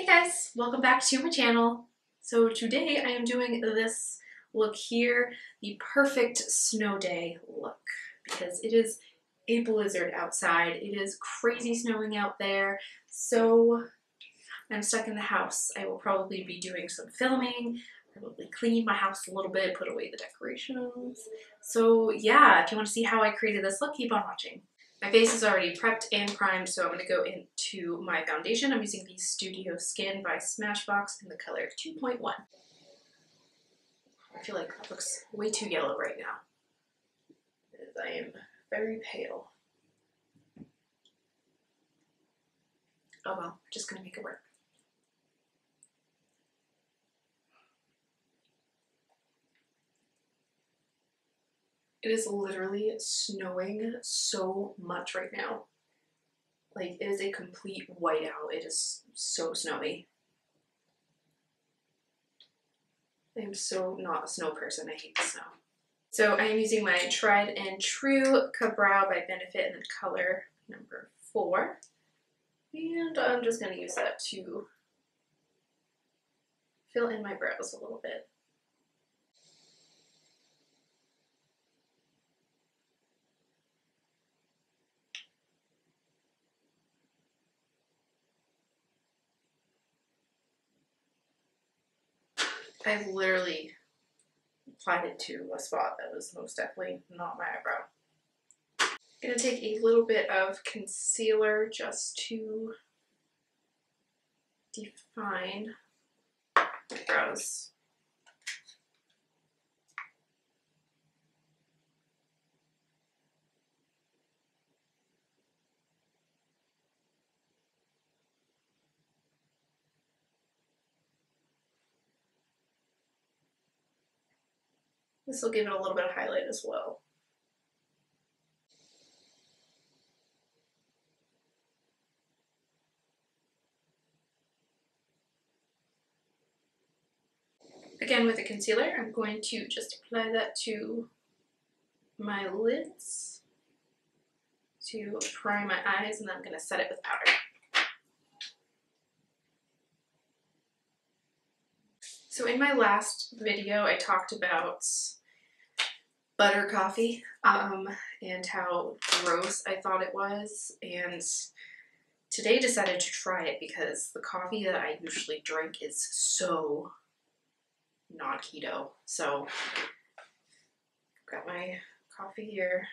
Hey guys, welcome back to my channel. So today I am doing this look here, the perfect snow day look, because it is a blizzard outside. It is crazy snowing out there, so I'm stuck in the house. I will probably be doing some filming, probably clean my house a little bit, put away the decorations. So yeah, if you want to see how I created this look, keep on watching. My face is already prepped and primed, so I'm going to go into my foundation. I'm using the Studio Skin by Smashbox in the color 2.1. I feel like that looks way too yellow right now. I am very pale. Oh well, just gonna make it work. It is literally snowing so much right now. Like, it is a complete whiteout. It is so snowy. I am so not a snow person. I hate the snow. So I am using my tried and true Ka-Brow by Benefit in the color number four. And I'm just going to use that to fill in my brows a little bit. I literally applied it to a spot that was most definitely not my eyebrow. I'm gonna take a little bit of concealer just to define my brows. This will give it a little bit of highlight as well. Again with the concealer, I'm going to just apply that to my lids to prime my eyes and then I'm going to set it with powder. So in my last video, I talked about butter coffee um, and how gross I thought it was. And today decided to try it because the coffee that I usually drink is so not keto. So got my coffee here.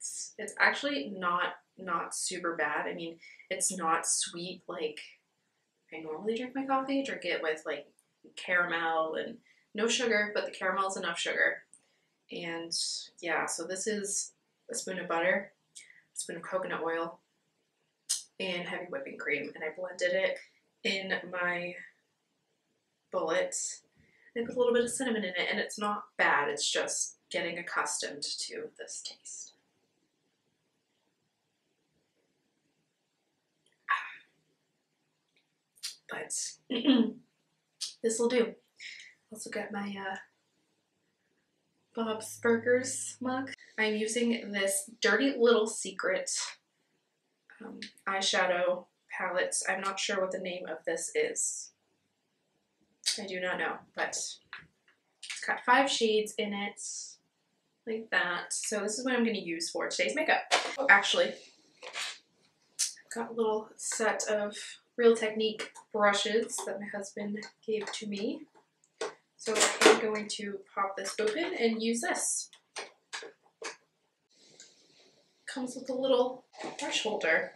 It's, it's actually not not super bad. I mean, it's not sweet like I normally drink my coffee. I drink it with like caramel and no sugar, but the caramel is enough sugar. And yeah, so this is a spoon of butter, a spoon of coconut oil, and heavy whipping cream. And I blended it in my bullet. I put a little bit of cinnamon in it, and it's not bad. It's just getting accustomed to this taste. But this will do. Also got my uh, Bob's Burgers mug. I'm using this Dirty Little Secret um, eyeshadow palette. I'm not sure what the name of this is. I do not know, but it's got five shades in it, like that. So this is what I'm going to use for today's makeup. Oh, actually, I've got a little set of Real Technique brushes that my husband gave to me. So I'm going to pop this open and use this. Comes with a little brush holder.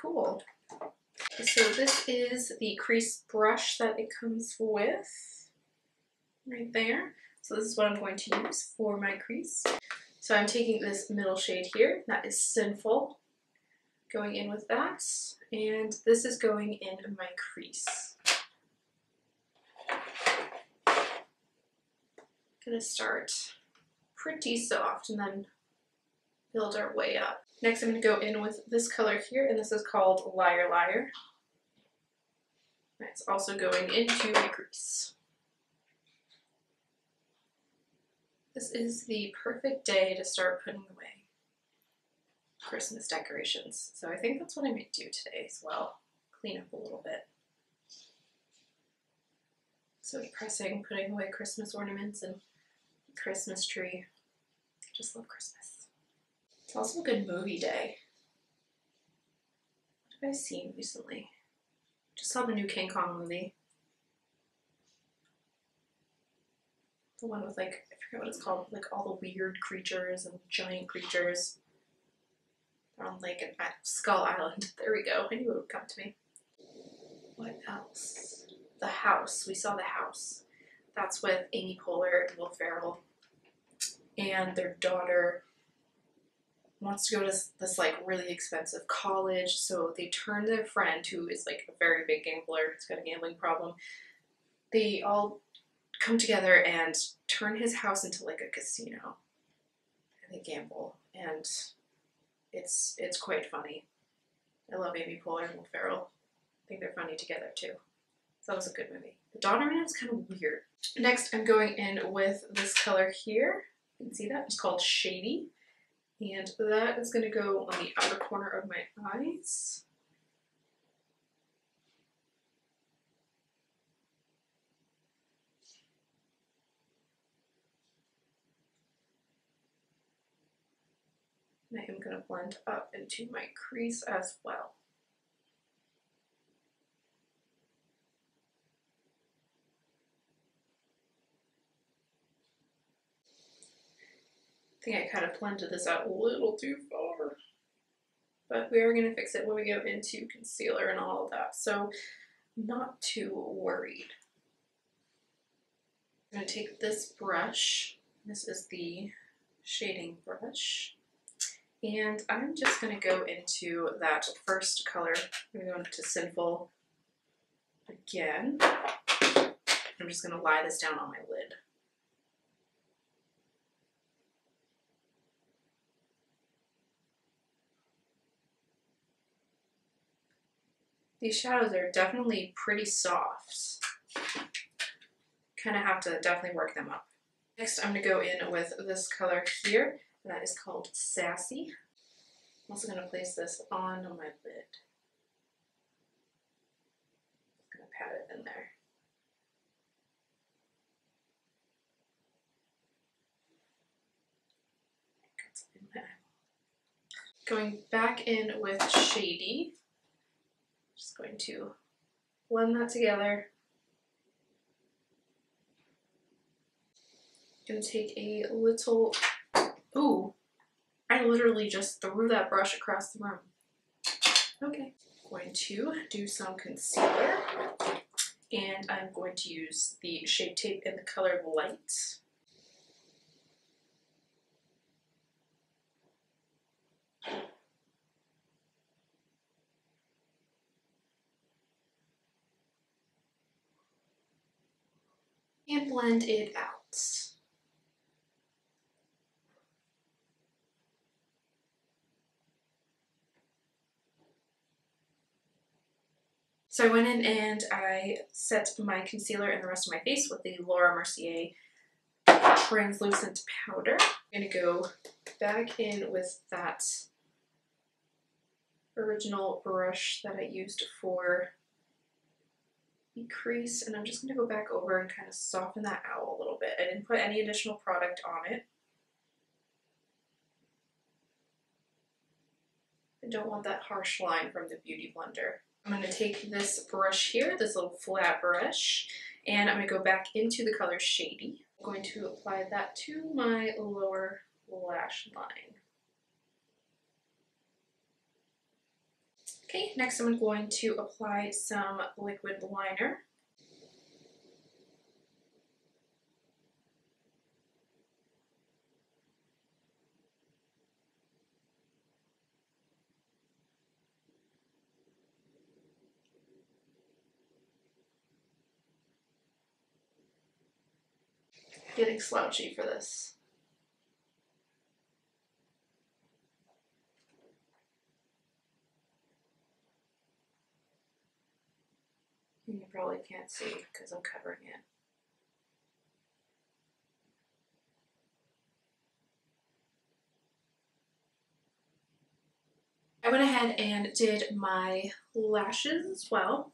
Cool. So this is the crease brush that it comes with, right there. So this is what I'm going to use for my crease. So I'm taking this middle shade here, that is Sinful, going in with that, and this is going in my crease. Gonna start pretty soft and then build our way up. Next I'm to go in with this color here and this is called Liar Liar. It's also going into my crease. This is the perfect day to start putting away. Christmas decorations. So I think that's what I might do today as well. Clean up a little bit. So depressing, putting away Christmas ornaments and Christmas tree. Just love Christmas. It's also a good movie day. What have I seen recently? Just saw the new King Kong movie. The one with like I forget what it's called, like all the weird creatures and giant creatures. They're on like an Skull Island. There we go. I knew it would come to me. What else? The House. We saw The House. That's with Amy Poehler and Will Ferrell. And their daughter wants to go to this, like really expensive college. So they turn their friend, who is like a very big gambler, he's got a gambling problem. They all come together and turn his house into like a casino. And they gamble. And it's it's quite funny. I love Amy Poehler and Will Ferrell. I think they're funny together too. So that was a good movie. The daughter man is kind of weird. Next, I'm going in with this color here. You can see that. It's called Shady. And that is going to go on the outer corner of my eyes. And I am going to blend up into my crease as well. I think I kind of blended this out a little too far. But we are going to fix it when we go into concealer and all of that. So not too worried. I'm going to take this brush. This is the shading brush. And I'm just going to go into that first color. I'm going to Sinful again. I'm just going to lie this down on my lid. These shadows are definitely pretty soft. Kind of have to definitely work them up. Next, I'm going to go in with this color here. That is called Sassy. I'm also going to place this on my lid. I'm going to pat it in there. Going back in with Shady. Just going to blend that together. Gonna take a little, ooh, I literally just threw that brush across the room. Okay, going to do some concealer and I'm going to use the Shape Tape in the color Light. And blend it out. So I went in and I set my concealer and the rest of my face with the Laura Mercier translucent powder. I'm going to go back in with that original brush that I used for crease and I'm just going to go back over and kind of soften that out a little bit. I didn't put any additional product on it. I don't want that harsh line from the Beauty Blender. I'm going to take this brush here, this little flat brush, and I'm going to go back into the color Shady. I'm going to apply that to my lower lash line. Okay, next I'm going to apply some liquid liner. Getting slouchy for this. You probably can't see because I'm covering it. I went ahead and did my lashes as well.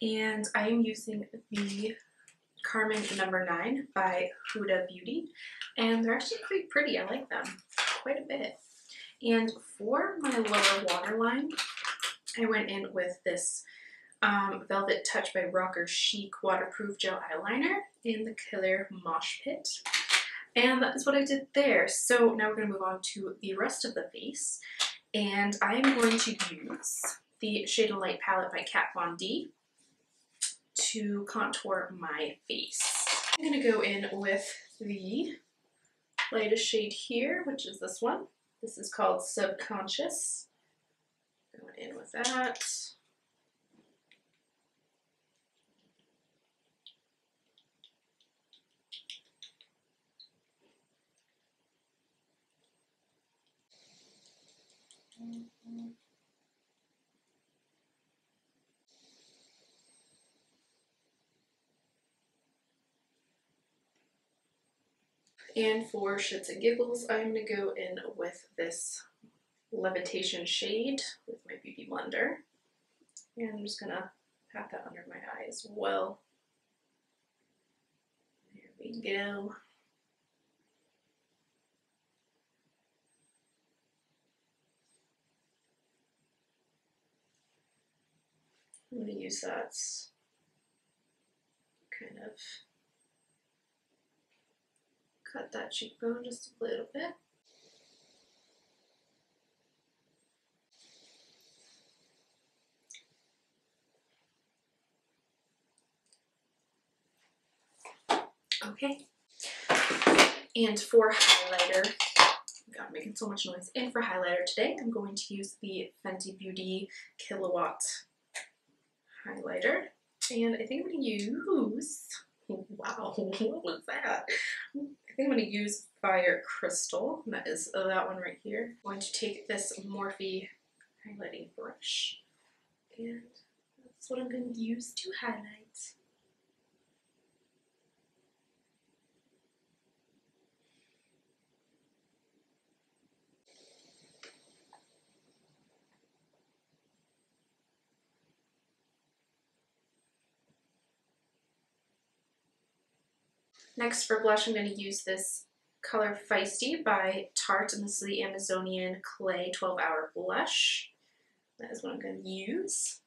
And I am using the Carmen number 9 by Huda Beauty. And they're actually quite pretty. I like them quite a bit. And for my lower waterline, I went in with this um, Velvet Touch by Rocker Chic Waterproof Gel Eyeliner in the color Mosh Pit. And that is what I did there. So now we're going to move on to the rest of the face. And I am going to use the Shade of Light palette by Kat Von D to contour my face. I'm going to go in with the lightest shade here, which is this one. This is called Subconscious. Going in with that. And for shits and giggles, I'm going to go in with this Levitation shade with my Beauty Blender. And I'm just going to pat that under my eye as well. There we go. I'm going to use that kind of cut that cheekbone just a little bit. Okay. And for highlighter, God, I'm making so much noise. And for highlighter today, I'm going to use the Fenty Beauty Killawatt highlighter. And I think I'm going to use, wow, what was that? I think I'm going to use Fire Crystal. That is uh, that one right here. I'm going to take this Morphe highlighting brush. And that's what I'm going to use to highlight. Next for blush, I'm going to use this color Feisty by Tarte, and this is the Amazonian Clay 12 Hour Blush. That is what I'm going to use.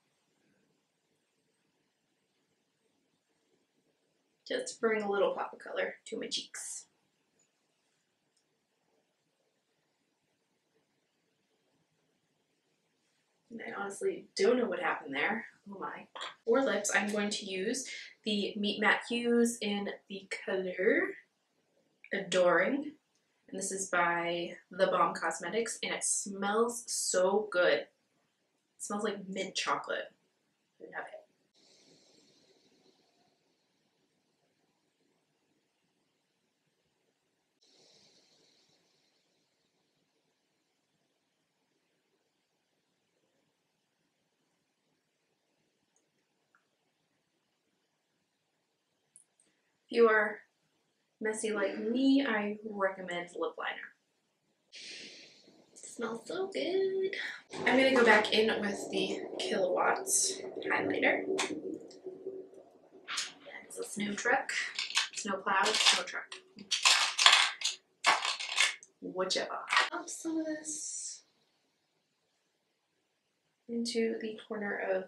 Just bring a little pop of color to my cheeks. And I honestly don't know what happened there. Oh my. For lips, I'm going to use the Meet Matte Hughes in the color Adoring. And this is by The Balm Cosmetics, and it smells so good. It smells like mint chocolate. I you are messy like me, I recommend lip liner. It smells so good. I'm going to go back in with the Killawatts highlighter. It's a snow truck, snow plow, snow truck. Whichever. Up some of this into the corner of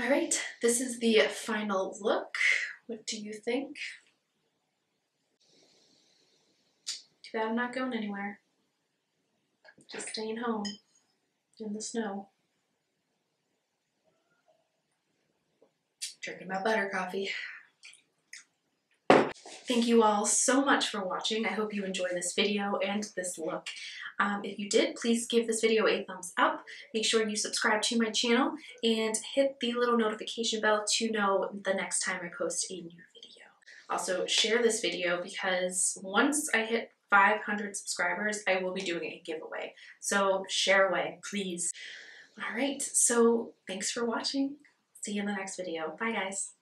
All right, this is the final look. What do you think? Too bad I'm not going anywhere. Just staying home in the snow. Drinking my butter coffee. Thank you all so much for watching. I hope you enjoy this video and this look. Um, if you did, please give this video a thumbs up. Make sure you subscribe to my channel and hit the little notification bell to know the next time I post a new video. Also, share this video because once I hit 500 subscribers, I will be doing a giveaway. So share away, please. All right, so thanks for watching. See you in the next video. Bye, guys.